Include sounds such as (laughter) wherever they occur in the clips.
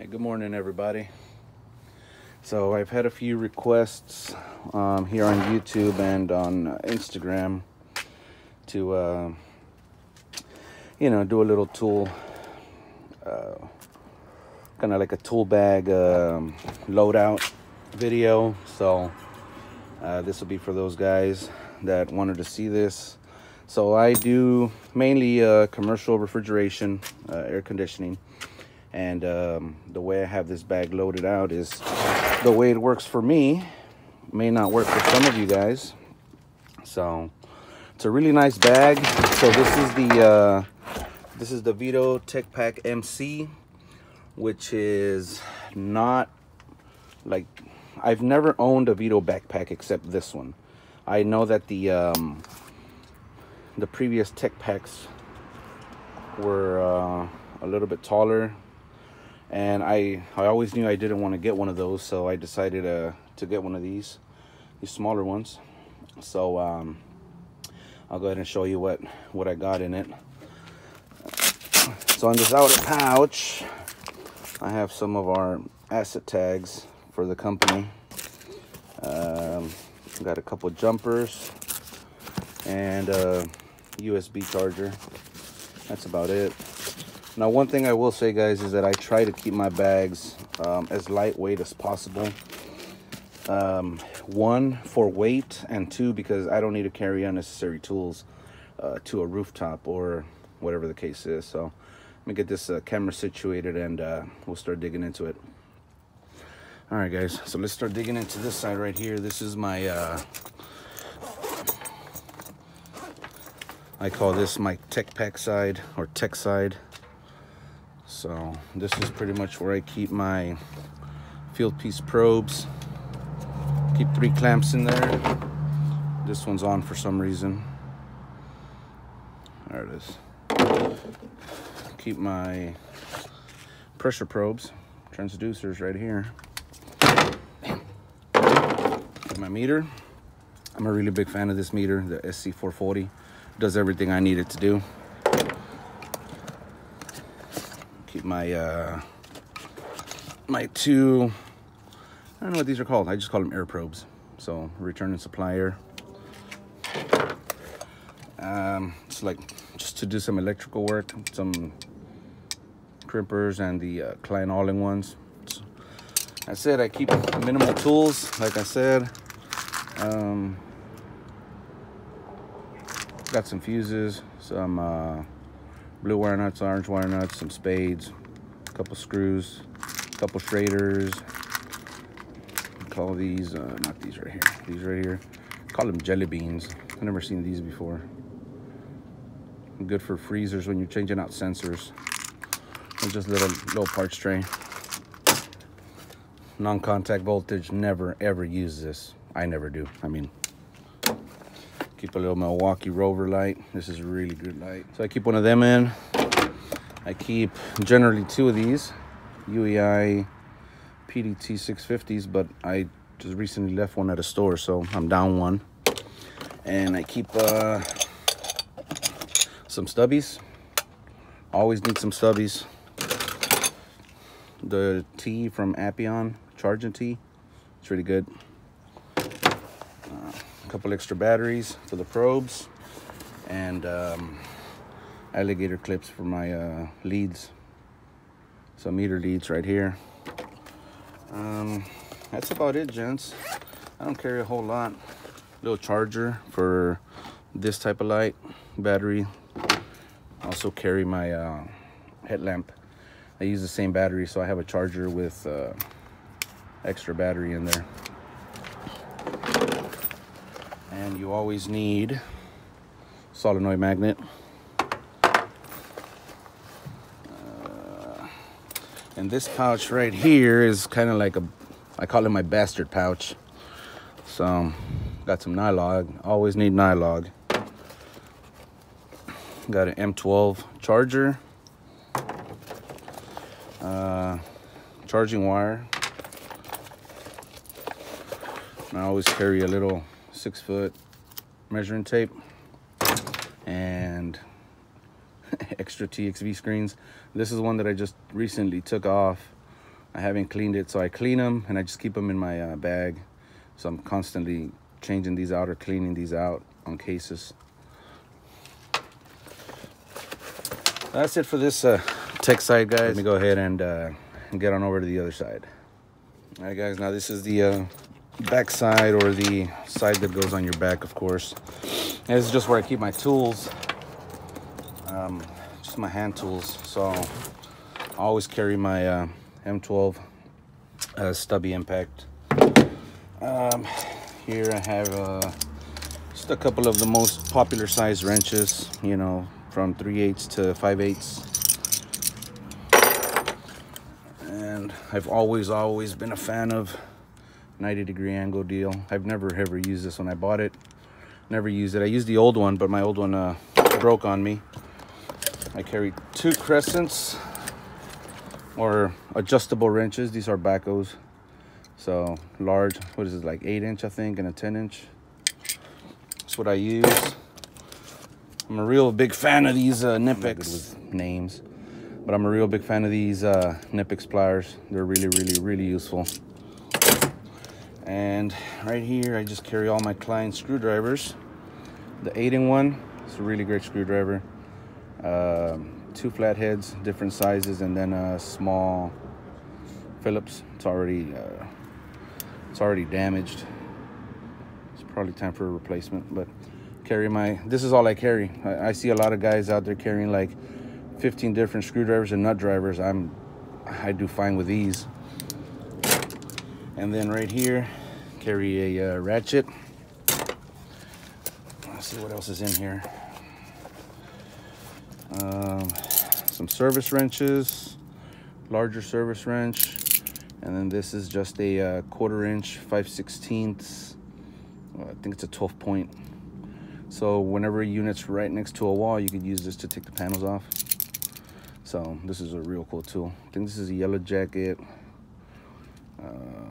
Hey, good morning, everybody. So I've had a few requests um, here on YouTube and on uh, Instagram to, uh, you know, do a little tool, uh, kind of like a tool bag um, loadout video. So uh, this will be for those guys that wanted to see this. So I do mainly uh, commercial refrigeration, uh, air conditioning and um, the way I have this bag loaded out is the way it works for me may not work for some of you guys. So it's a really nice bag. So this is the uh, this is the Veto Tech Pac MC which is not like I've never owned a Vito backpack except this one. I know that the um, the previous Tech Pacs were uh, a little bit taller and I I always knew I didn't want to get one of those so I decided uh, to get one of these these smaller ones. So um, I'll go ahead and show you what what I got in it. So on this outer pouch I have some of our asset tags for the company. Um, got a couple jumpers and a USB charger. That's about it now, one thing I will say, guys, is that I try to keep my bags um, as lightweight as possible. Um, one, for weight, and two, because I don't need to carry unnecessary tools uh, to a rooftop or whatever the case is. So let me get this uh, camera situated and uh, we'll start digging into it. All right, guys, so let's start digging into this side right here. This is my, uh, I call this my tech pack side or tech side. So this is pretty much where I keep my Fieldpiece probes. Keep three clamps in there. This one's on for some reason. There it is. Keep my pressure probes, transducers right here. my meter. I'm a really big fan of this meter, the SC440. Does everything I need it to do. Keep my uh, my two I don't know what these are called. I just call them air probes. So return and supply air um, it's like just to do some electrical work some crimpers and the uh, Klein all-in-ones so, I said I keep minimal tools like I said. Um, got some fuses some uh, blue wire nuts, orange wire nuts, some spades, a couple screws, a couple Schraders. Call these, uh, not these right here, these right here. Call them jelly beans. I've never seen these before. Good for freezers when you're changing out sensors. Just little little parts tray. Non-contact voltage, never ever use this. I never do. I mean, Keep a little Milwaukee Rover light. This is a really good light. So I keep one of them in. I keep generally two of these UEI PDT 650s, but I just recently left one at a store, so I'm down one. And I keep uh, some stubbies. Always need some stubbies. The tea from Appion, charging T. It's really good couple extra batteries for the probes and um, alligator clips for my uh, leads. Some meter leads right here. Um, that's about it gents. I don't carry a whole lot. Little charger for this type of light battery. Also carry my uh, headlamp. I use the same battery so I have a charger with uh, extra battery in there and you always need solenoid magnet. Uh, and this pouch right here is kind of like a, I call it my bastard pouch. So, got some Nylog, always need Nylog. Got an M12 charger. Uh, charging wire. I always carry a little six foot measuring tape and (laughs) extra TXV screens. This is one that I just recently took off I haven't cleaned it, so I clean them and I just keep them in my uh, bag. So I'm constantly changing these out or cleaning these out on cases. That's it for this uh, tech side, guys. Let me go ahead and, uh, and get on over to the other side. All right, guys, now this is the uh, back side or the side that goes on your back, of course. And this is just where I keep my tools, um, just my hand tools. So I always carry my uh, M12 uh, stubby impact. Um, here I have uh, just a couple of the most popular size wrenches, you know, from 3 eighths to 5 eighths. And I've always, always been a fan of 90 degree angle deal. I've never ever used this when I bought it. Never used it. I used the old one, but my old one uh, broke on me. I carry two crescents or adjustable wrenches. These are Bahcos. So large, what is it, like 8 inch, I think, and a 10 inch. That's what I use. I'm a real big fan of these uh, Knipex names, but I'm a real big fan of these uh, Knipex pliers. They're really, really, really useful. And right here, I just carry all my Klein screwdrivers. The 8 in one, it's a really great screwdriver. Um, two flatheads, different sizes, and then a small Phillips. It's already uh, it's already damaged. It's probably time for a replacement, but carry my, this is all I carry. I, I, see a lot of guys out there carrying like 15 different screwdrivers and nut drivers. I'm, I do fine with these. And then right here, carry a uh, ratchet. Let's see what else is in here. Um, some service wrenches, larger service wrench. And then this is just a uh, quarter inch, 5 16ths. Well, I think it's a 12 point so whenever a unit's right next to a wall, you could use this to take the panels off. So this is a real cool tool. I think this is a yellow jacket. Um,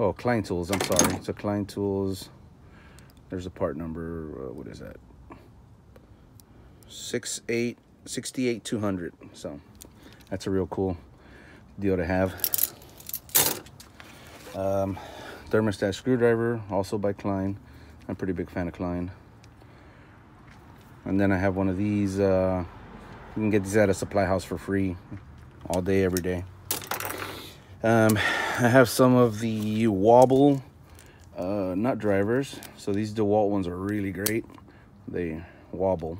oh, Klein Tools, I'm sorry. A Klein Tools. There's a part number, uh, what is that? 68, 68 200. So that's a real cool deal to have. Um, thermostat screwdriver, also by Klein. I'm a pretty big fan of Klein. And then I have one of these. Uh, you can get these at a supply house for free all day, every day. Um, I have some of the Wobble uh, nut drivers. So these DeWalt ones are really great. They wobble.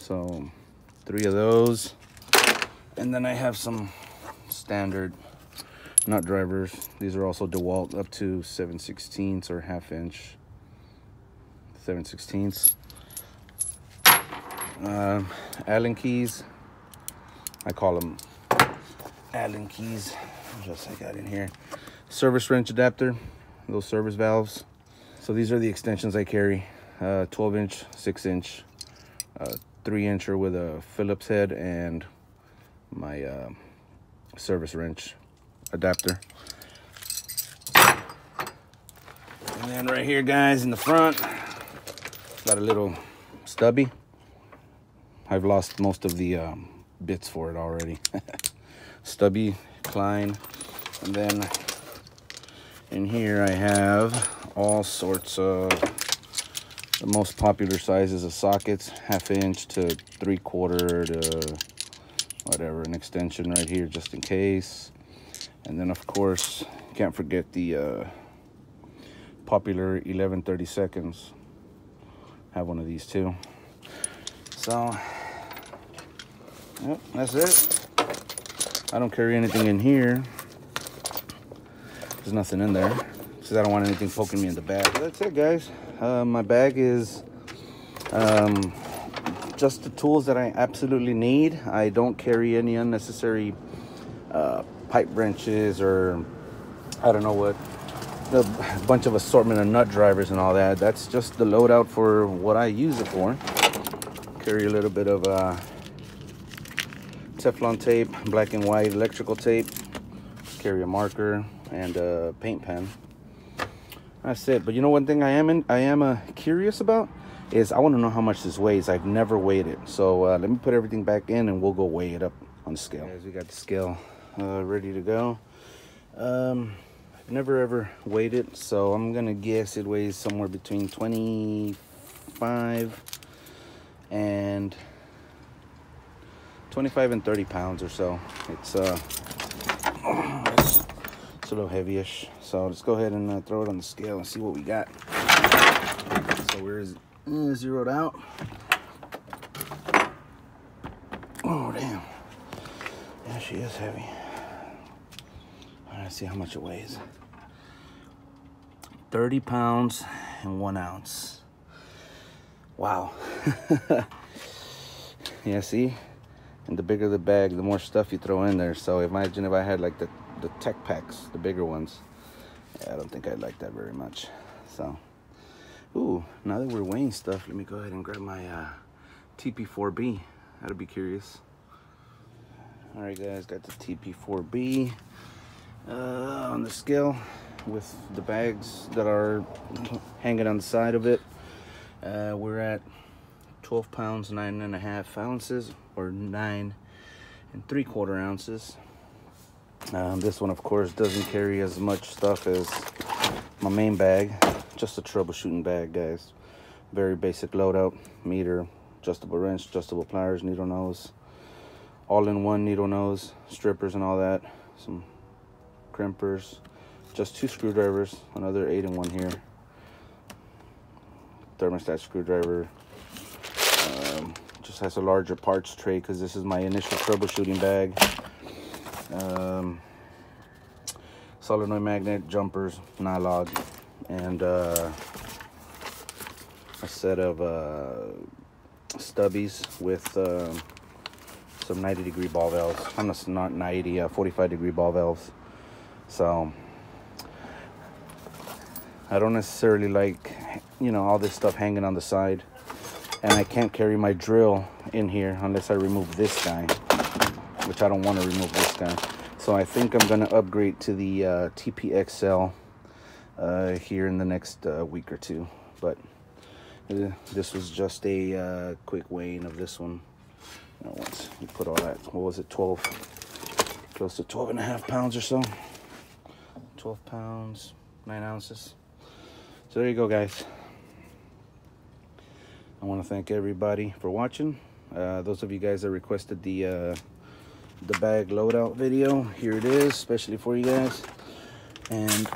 So three of those. And then I have some standard nut drivers. These are also DeWalt up to 7 16ths or half inch. 7 16ths. Uh, Allen keys. I call them Allen keys. Just I got in here. Service wrench adapter. Those service valves. So these are the extensions I carry. Uh, 12 inch, 6 inch, uh, 3 incher with a Phillips head and my uh, service wrench adapter. And then right here, guys, in the front, got a little stubby. I've lost most of the um, bits for it already. (laughs) Stubby, Klein, and then in here I have all sorts of the most popular sizes of sockets, half inch to three quarter to whatever, an extension right here just in case. And then of course, can't forget the uh, popular 1130 seconds. Have one of these too. So Yep, that's it. I don't carry anything in here. There's nothing in there. Because I don't want anything poking me in the bag. That's it, guys. Uh, my bag is um, just the tools that I absolutely need. I don't carry any unnecessary uh, pipe wrenches or I don't know what a bunch of assortment of nut drivers and all that. That's just the loadout for what I use it for. Carry a little bit of uh, Teflon tape, black and white electrical tape, carry a marker and a paint pen. That's it. But you know one thing I am in, I am uh, curious about is I want to know how much this weighs. I've never weighed it. So uh, let me put everything back in and we'll go weigh it up on the scale. Guys, we got the scale uh, ready to go. Um, I've never ever weighed it, so I'm gonna guess it weighs somewhere between 25 and 25 and 30 pounds or so. It's uh, it's, a little heavyish. So let's go ahead and uh, throw it on the scale and see what we got. So we're uh, zeroed out. Oh damn! Yeah, she is heavy. Let's see how much it weighs. 30 pounds and one ounce. Wow. (laughs) yeah, see? And the bigger the bag, the more stuff you throw in there. So imagine if I had like the, the tech packs, the bigger ones. Yeah, I don't think I'd like that very much. So, ooh, now that we're weighing stuff, let me go ahead and grab my uh, TP4B. I'd be curious. All right, guys, got the TP4B uh, on the scale with the bags that are (laughs) hanging on the side of it. Uh, we're at 12 pounds, nine and a half ounces, or nine and three quarter ounces. Um, this one, of course, doesn't carry as much stuff as my main bag. Just a troubleshooting bag, guys. Very basic loadout, meter, adjustable wrench, adjustable pliers, needle nose, all-in-one needle nose, strippers and all that. Some crimpers, just two screwdrivers, another eight in one here. Thermostat screwdriver. Has a larger parts tray because this is my initial troubleshooting bag. Um, solenoid magnet, jumpers, nylog, and uh, a set of uh, stubbies with uh, some 90 degree ball valves. I'm not 90, uh, 45 degree ball valves. So I don't necessarily like, you know, all this stuff hanging on the side. And I can't carry my drill in here unless I remove this guy, which I don't want to remove this guy. So I think I'm going to upgrade to the uh, TPXL uh, here in the next uh, week or two. But uh, this was just a uh, quick weighing of this one. Know, once you put all that, what was it, 12, close to 12 and a half pounds or so. 12 pounds, 9 ounces. So there you go, guys. I want to thank everybody for watching. Uh, those of you guys that requested the uh, the bag loadout video, here it is, especially for you guys. And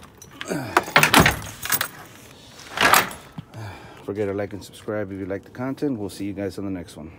(sighs) forget to like and subscribe if you like the content. We'll see you guys on the next one.